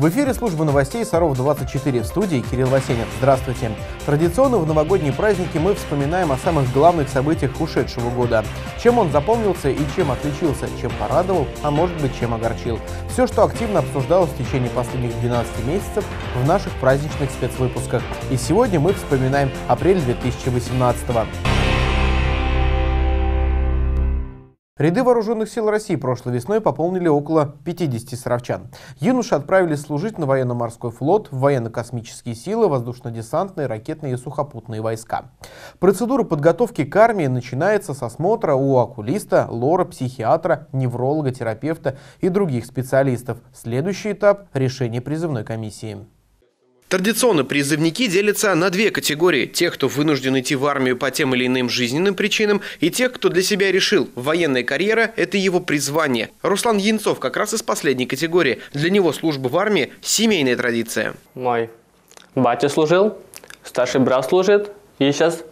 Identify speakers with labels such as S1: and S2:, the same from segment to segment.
S1: В эфире службы новостей Саров-24 в студии Кирилл Васенин. Здравствуйте. Традиционно в новогодние праздники мы вспоминаем о самых главных событиях ушедшего года. Чем он запомнился и чем отличился, чем порадовал, а может быть чем огорчил. Все, что активно обсуждалось в течение последних 12 месяцев в наших праздничных спецвыпусках. И сегодня мы вспоминаем апрель 2018 года. Ряды вооруженных сил России прошлой весной пополнили около 50 саровчан. Юноши отправились служить на военно-морской флот, в военно-космические силы, воздушно-десантные, ракетные и сухопутные войска. Процедура подготовки к армии начинается с осмотра у окулиста, лора, психиатра, невролога, терапевта и других специалистов. Следующий этап – решение призывной комиссии.
S2: Традиционно призывники делятся на две категории. Тех, кто вынужден идти в армию по тем или иным жизненным причинам, и тех, кто для себя решил, военная карьера – это его призвание. Руслан Янцов как раз из последней категории. Для него служба в армии – семейная традиция.
S3: Мой батя служил, старший брат служит, и сейчас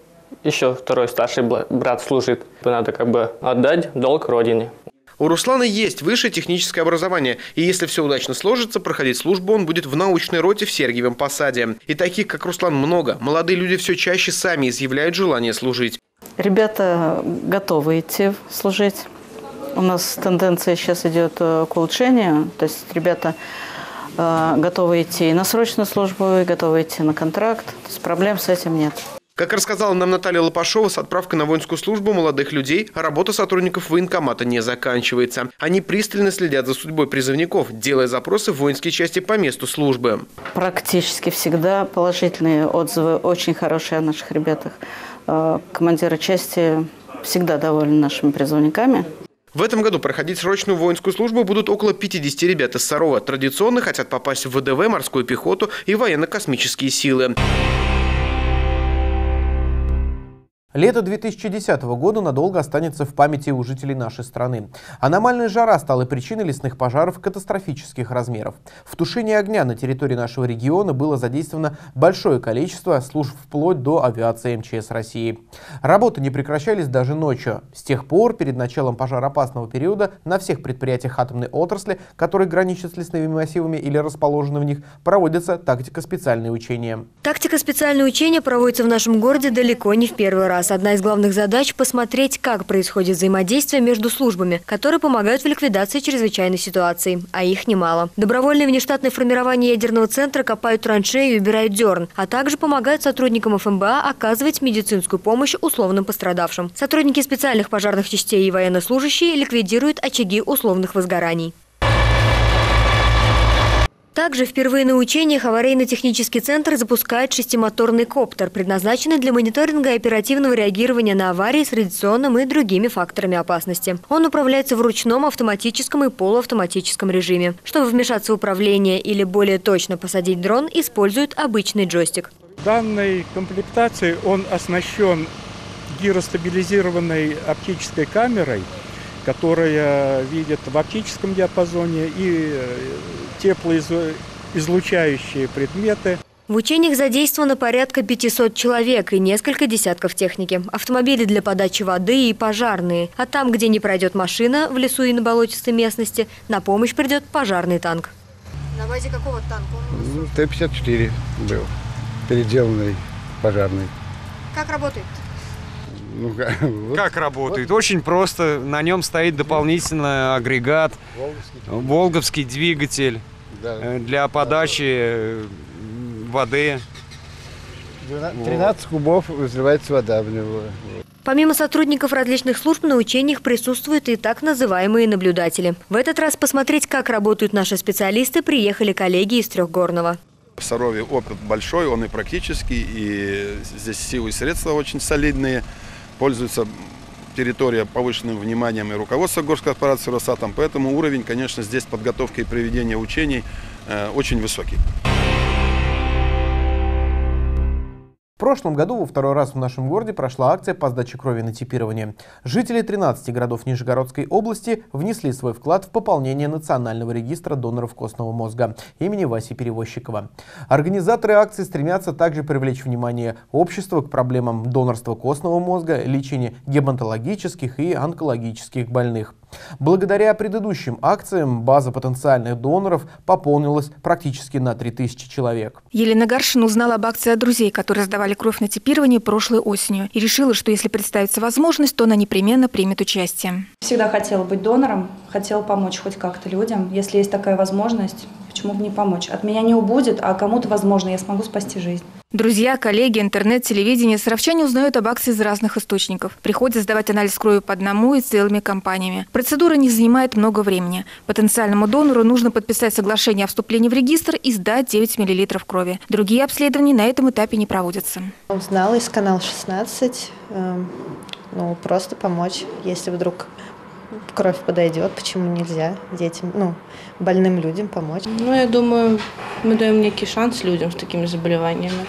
S3: еще второй старший брат служит. Надо как бы отдать долг родине.
S2: У Руслана есть высшее техническое образование, и если все удачно сложится, проходить службу он будет в научной роте в Сергиевом Посаде. И таких, как Руслан, много. Молодые люди все чаще сами изъявляют желание служить.
S4: Ребята готовы идти служить. У нас тенденция сейчас идет э, к улучшению. То есть ребята э, готовы идти на срочную службу, и готовы идти на контракт. То есть проблем с этим нет.
S2: Как рассказала нам Наталья Лопашова, с отправкой на воинскую службу молодых людей работа сотрудников военкомата не заканчивается. Они пристально следят за судьбой призывников, делая запросы в воинские части по месту службы.
S4: Практически всегда положительные отзывы, очень хорошие о наших ребятах. Э, командиры части всегда довольны нашими призывниками.
S2: В этом году проходить срочную воинскую службу будут около 50 ребят из Сарова. Традиционно хотят попасть в ВДВ, морскую пехоту и военно-космические силы.
S1: Лето 2010 года надолго останется в памяти у жителей нашей страны. Аномальная жара стала причиной лесных пожаров катастрофических размеров. В тушении огня на территории нашего региона было задействовано большое количество служб вплоть до авиации МЧС России. Работы не прекращались даже ночью. С тех пор, перед началом пожароопасного периода, на всех предприятиях атомной отрасли, которые граничат с лесными массивами или расположены в них, проводятся тактико-специальные учения.
S5: Тактико-специальные учения проводятся в нашем городе далеко не в первый раз раз одна из главных задач – посмотреть, как происходит взаимодействие между службами, которые помогают в ликвидации чрезвычайной ситуации, а их немало. Добровольные внештатные формирования ядерного центра копают траншеи и убирают дерн, а также помогают сотрудникам ФМБА оказывать медицинскую помощь условным пострадавшим. Сотрудники специальных пожарных частей и военнослужащие ликвидируют очаги условных возгораний. Также впервые на учениях аварийно-технический центр запускает шестимоторный коптер, предназначенный для мониторинга и оперативного реагирования на аварии с радиационным и другими факторами опасности. Он управляется в ручном, автоматическом и полуавтоматическом режиме. Чтобы вмешаться в управление или более точно посадить дрон, используют обычный джойстик.
S6: Данной комплектации он оснащен гиростабилизированной оптической камерой, которая видит в оптическом диапазоне и э, теплоизлучающие предметы.
S5: В учениях задействовано порядка 500 человек и несколько десятков техники. Автомобили для подачи воды и пожарные. А там, где не пройдет машина, в лесу и на болотистой местности, на помощь придет пожарный танк.
S7: На базе какого танка?
S8: Ну, Т-54 был, переделанный пожарный.
S7: Как работает?
S9: Ну, вот, как работает? Вот. Очень просто. На нем стоит дополнительный агрегат, волговский, волговский двигатель да. Э, для подачи э, воды.
S8: 13 кубов взрывается вода в него.
S5: Помимо сотрудников различных служб на учениях присутствуют и так называемые наблюдатели. В этот раз посмотреть, как работают наши специалисты, приехали коллеги из Трехгорного.
S10: В Сарове опыт большой, он и практический, и здесь силы и средства очень солидные пользуется территория повышенным вниманием и руководства госкорпорации «Росатом», поэтому уровень, конечно, здесь подготовки и проведения учений э, очень высокий.
S1: В прошлом году во второй раз в нашем городе прошла акция по сдаче крови на типирование. Жители 13 городов Нижегородской области внесли свой вклад в пополнение Национального регистра доноров костного мозга имени Васи Перевозчикова. Организаторы акции стремятся также привлечь внимание общества к проблемам донорства костного мозга, лечения гематологических и онкологических больных. Благодаря предыдущим акциям база потенциальных доноров пополнилась практически на 3000 человек.
S11: Елена Гаршин узнала об акции от друзей, которые сдавали кровь на типирование прошлой осенью, и решила, что если представится возможность, то она непременно примет участие.
S12: Всегда хотела быть донором, хотела помочь хоть как-то людям. Если есть такая возможность, почему бы не помочь? От меня не убудет, а кому-то, возможно, я смогу спасти жизнь.
S11: Друзья, коллеги, интернет, телевидение, саровчане узнают об акции из разных источников. Приходят сдавать анализ крови по одному и целыми компаниями. Процедура не занимает много времени. Потенциальному донору нужно подписать соглашение о вступлении в регистр и сдать 9 мл крови. Другие обследования на этом этапе не проводятся.
S13: Узнала из канала 16, э, ну, просто помочь, если вдруг кровь подойдет, почему нельзя детям, ну, больным людям помочь?
S14: Ну, я думаю, мы даем некий шанс людям с такими заболеваниями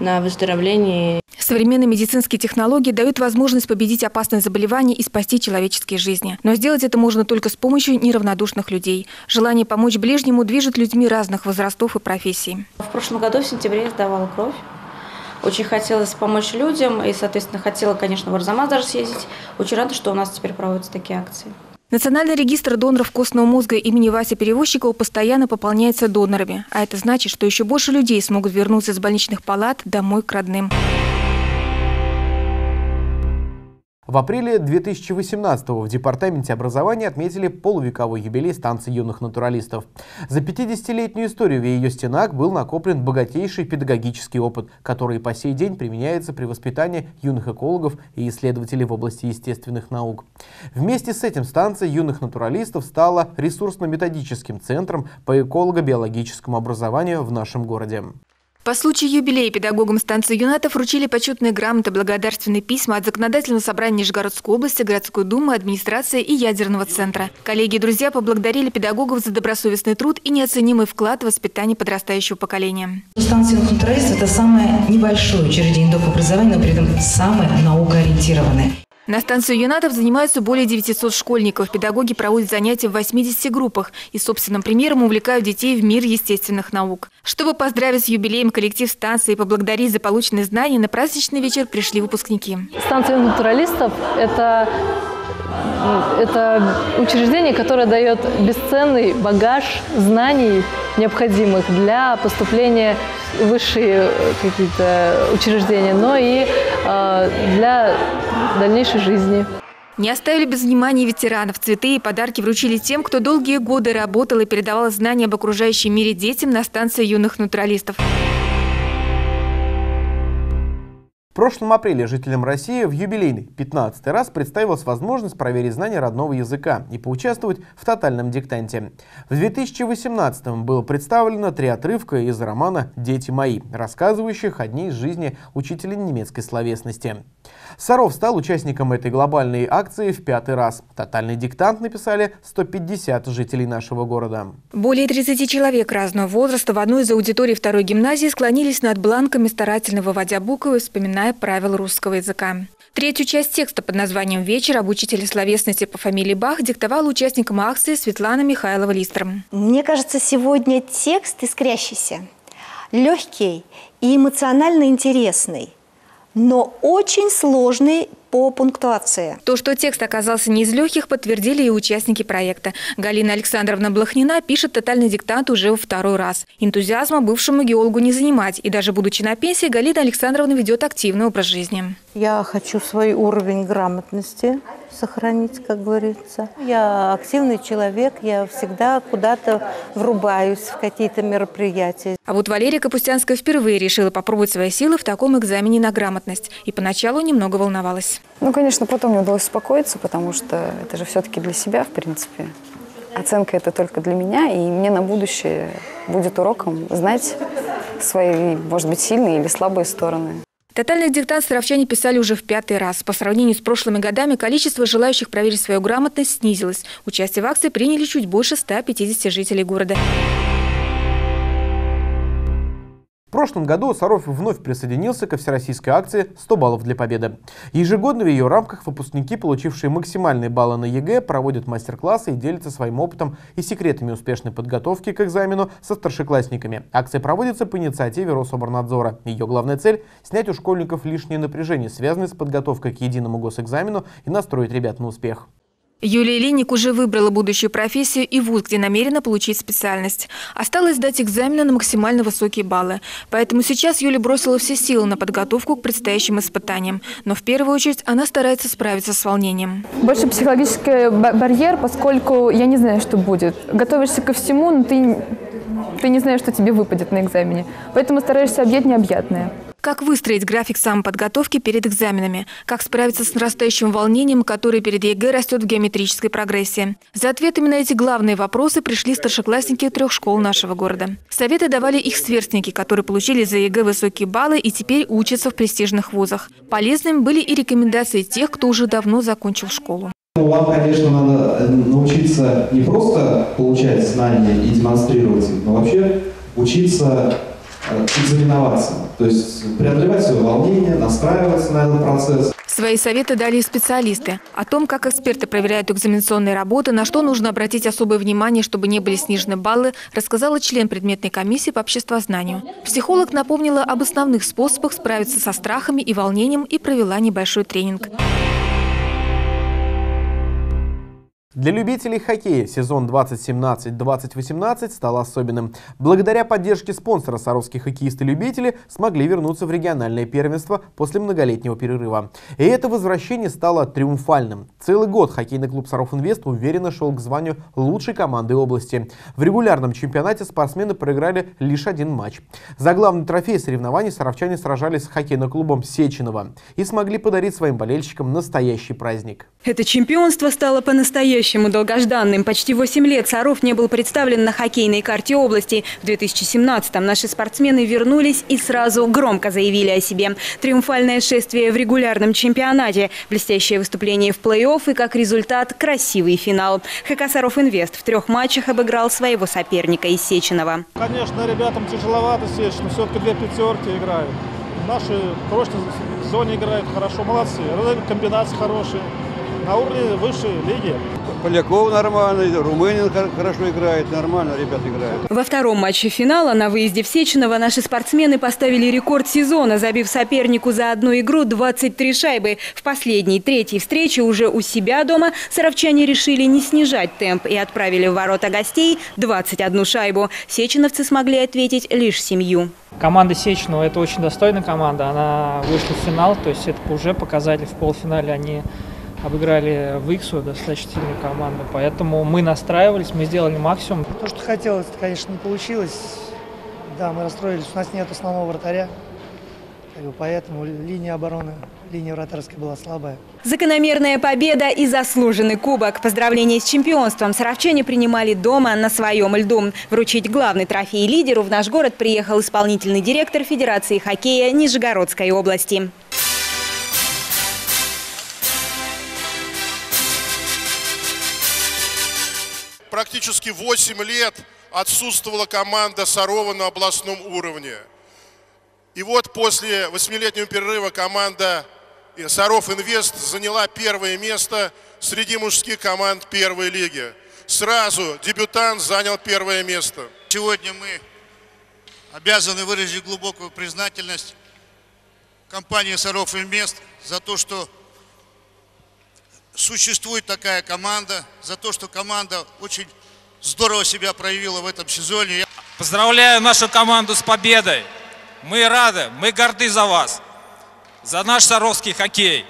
S14: на выздоровление.
S11: Современные медицинские технологии дают возможность победить опасные заболевания и спасти человеческие жизни. Но сделать это можно только с помощью неравнодушных людей. Желание помочь ближнему движет людьми разных возрастов и профессий.
S14: В прошлом году в сентябре я сдавала кровь. Очень хотелось помочь людям и, соответственно, хотела, конечно, в Арзамас даже съездить. Очень рада, что у нас теперь проводятся такие акции.
S11: Национальный регистр доноров костного мозга имени Вася Перевозчикова постоянно пополняется донорами. А это значит, что еще больше людей смогут вернуться из больничных палат домой к родным.
S1: В апреле 2018 в Департаменте образования отметили полувековой юбилей станции юных натуралистов. За 50-летнюю историю в ее стенах был накоплен богатейший педагогический опыт, который по сей день применяется при воспитании юных экологов и исследователей в области естественных наук. Вместе с этим станция юных натуралистов стала ресурсно-методическим центром по эколого-биологическому образованию в нашем городе.
S11: По случаю юбилея педагогам станции юнатов вручили почетные грамоты, благодарственные письма от Законодательного собрания Нижегородской области, городской думы, администрации и ядерного центра. Коллеги и друзья поблагодарили педагогов за добросовестный труд и неоценимый вклад в воспитание подрастающего поколения.
S15: Станция юных это самое небольшое учреждение доп. образования, но при этом самое наукоориентированное.
S11: На станцию юнатов занимаются более 900 школьников. Педагоги проводят занятия в 80 группах и собственным примером увлекают детей в мир естественных наук. Чтобы поздравить с юбилеем коллектив станции и поблагодарить за полученные знания, на праздничный вечер пришли выпускники.
S16: Станция натуралистов – это это учреждение, которое дает бесценный багаж знаний, необходимых для поступления в высшие какие-то учреждения, но и э, для дальнейшей жизни.
S11: Не оставили без внимания ветеранов. Цветы и подарки вручили тем, кто долгие годы работал и передавал знания об окружающем мире детям на станции юных натуралистов.
S1: Прошлом апреле жителям России в юбилейный 15 раз представилась возможность проверить знания родного языка и поучаствовать в тотальном диктанте. В 2018 было представлено три отрывка из романа «Дети мои», рассказывающих о дне из жизни учителя немецкой словесности. Саров стал участником этой глобальной акции в пятый раз. Тотальный диктант написали 150 жителей нашего города.
S11: Более 30 человек разного возраста в одной из аудиторий второй гимназии склонились над бланками, старательно выводя буквы, вспоминая правила русского языка. Третью часть текста под названием «Вечер» об учителе словесности по фамилии Бах диктовала участникам акции Светлана Михайлова-Листер.
S17: Мне кажется, сегодня текст искрящийся, легкий и эмоционально интересный но очень сложный по пунктуации.
S11: То, что текст оказался не из легких, подтвердили и участники проекта. Галина Александровна Блохнина пишет тотальный диктант уже во второй раз. Энтузиазма бывшему геологу не занимать. И даже будучи на пенсии, Галина Александровна ведет активный образ жизни.
S18: Я хочу свой уровень грамотности сохранить, как говорится. Я активный человек, я всегда куда-то врубаюсь в какие-то мероприятия.
S11: А вот Валерия Капустянская впервые решила попробовать свои силы в таком экзамене на грамотность. И поначалу немного волновалась.
S19: Ну, конечно, потом мне удалось успокоиться, потому что это же все-таки для себя, в принципе. Оценка это только для меня, и мне на будущее будет уроком знать свои, может быть, сильные или слабые стороны.
S11: Тотальный диктант саровчане писали уже в пятый раз. По сравнению с прошлыми годами количество желающих проверить свою грамотность снизилось. Участие в акции приняли чуть больше 150 жителей города.
S1: В прошлом году Саров вновь присоединился ко всероссийской акции «100 баллов для победы». Ежегодно в ее рамках выпускники, получившие максимальные баллы на ЕГЭ, проводят мастер-классы и делятся своим опытом и секретами успешной подготовки к экзамену со старшеклассниками. Акция проводится по инициативе Рособорнадзора. Ее главная цель – снять у школьников лишнее напряжение, связанное с подготовкой к единому госэкзамену и настроить ребят на успех.
S11: Юлия Линик уже выбрала будущую профессию и вуз, где намерена получить специальность. Осталось сдать экзамены на максимально высокие баллы. Поэтому сейчас Юля бросила все силы на подготовку к предстоящим испытаниям. Но в первую очередь она старается справиться с волнением.
S20: Больше психологический барьер, поскольку я не знаю, что будет. Готовишься ко всему, но ты, ты не знаешь, что тебе выпадет на экзамене. Поэтому стараешься объять необъятное.
S11: Как выстроить график самоподготовки перед экзаменами? Как справиться с нарастающим волнением, которое перед ЕГЭ растет в геометрической прогрессии? За ответами на эти главные вопросы пришли старшеклассники трех школ нашего города. Советы давали их сверстники, которые получили за ЕГЭ высокие баллы и теперь учатся в престижных вузах. Полезными были и рекомендации тех, кто уже давно закончил школу.
S21: Вам, конечно, надо э, научиться не просто получать знания и демонстрировать их, но вообще учиться экзаменоваться. То есть преодолевать свое волнение, настраиваться на этот процесс.
S11: Свои советы дали и специалисты. О том, как эксперты проверяют экзаменационные работы, на что нужно обратить особое внимание, чтобы не были снижены баллы, рассказала член предметной комиссии по обществознанию. Психолог напомнила об основных способах справиться со страхами и волнением и провела небольшой тренинг.
S1: Для любителей хоккея сезон 2017-2018 стал особенным. Благодаря поддержке спонсора саровские хоккеисты-любители смогли вернуться в региональное первенство после многолетнего перерыва. И это возвращение стало триумфальным. Целый год хоккейный клуб Саров Инвест уверенно шел к званию лучшей команды области. В регулярном чемпионате спортсмены проиграли лишь один матч. За главный трофей соревнований саровчане сражались с хоккейным клубом Сеченова и смогли подарить своим болельщикам настоящий праздник.
S22: Это чемпионство стало по-настоящему по-настоящему долгожданным. Почти 8 лет Саров не был представлен на хоккейной карте области. В 2017-м наши спортсмены вернулись и сразу громко заявили о себе. Триумфальное шествие в регулярном чемпионате, блестящее выступление в плей-офф и, как результат, красивый финал. ХК Саров Инвест в трех матчах обыграл своего соперника из Сеченова.
S23: Конечно, ребятам тяжеловато сечь, но все-таки две пятерки играют. Наши в прошлой зоне играют хорошо, молодцы. Комбинации хорошие на уровне высшей лиги.
S24: Поляков нормально, Румынин хорошо играет, нормально ребята играют.
S22: Во втором матче финала на выезде в Сеченово наши спортсмены поставили рекорд сезона, забив сопернику за одну игру 23 шайбы. В последней, третьей встрече уже у себя дома саровчане решили не снижать темп и отправили в ворота гостей 21 шайбу. Сеченовцы смогли ответить лишь семью.
S25: Команда Сеченова – это очень достойная команда. Она вышла в финал, то есть это уже показатель в полуфинале. Они обыграли Виксу, достаточно сильную команду. Поэтому мы настраивались, мы сделали максимум.
S26: То, что хотелось, конечно, не получилось. Да, мы расстроились. У нас нет основного вратаря. Поэтому линия обороны, линия вратарская была слабая.
S22: Закономерная победа и заслуженный кубок. Поздравления с чемпионством саровчане принимали дома на своем льду. Вручить главный трофей лидеру в наш город приехал исполнительный директор Федерации хоккея Нижегородской области.
S27: Практически 8 лет отсутствовала команда Сарова на областном уровне. И вот после восьмилетнего перерыва команда Саров Инвест заняла первое место среди мужских команд первой лиги. Сразу дебютант занял первое место.
S28: Сегодня мы обязаны выразить глубокую признательность компании Саров Инвест за то, что существует такая команда, за то, что команда очень здорово себя проявила в этом сезоне.
S29: Поздравляю нашу команду с победой. Мы рады, мы горды за вас, за наш саровский хоккей.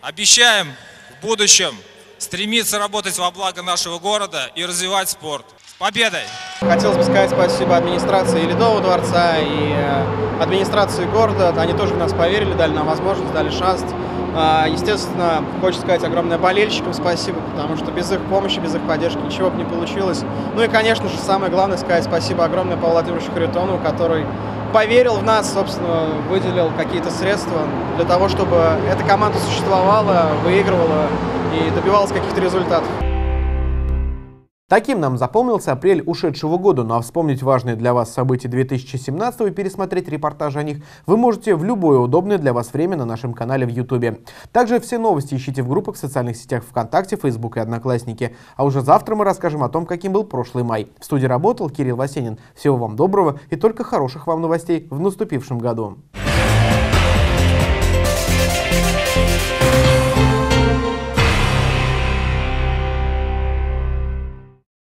S29: Обещаем в будущем стремиться работать во благо нашего города и развивать спорт. Победой!
S30: Хотелось бы сказать спасибо администрации Ледового дворца и э, администрации города. Они тоже в нас поверили, дали нам возможность, дали шанс. А, естественно, хочется сказать огромное болельщикам спасибо, потому что без их помощи, без их поддержки ничего бы не получилось. Ну и, конечно же, самое главное сказать спасибо огромное Павлу Владимировичу Харитонову, который поверил в нас, собственно, выделил какие-то средства для того, чтобы эта команда существовала, выигрывала и добивалась каких-то результатов.
S1: Таким нам запомнился апрель ушедшего года, ну а вспомнить важные для вас события 2017 и пересмотреть репортажи о них вы можете в любое удобное для вас время на нашем канале в YouTube. Также все новости ищите в группах в социальных сетях ВКонтакте, Facebook и Одноклассники. А уже завтра мы расскажем о том, каким был прошлый май. В студии работал Кирилл Васенин. Всего вам доброго и только хороших вам новостей в наступившем году.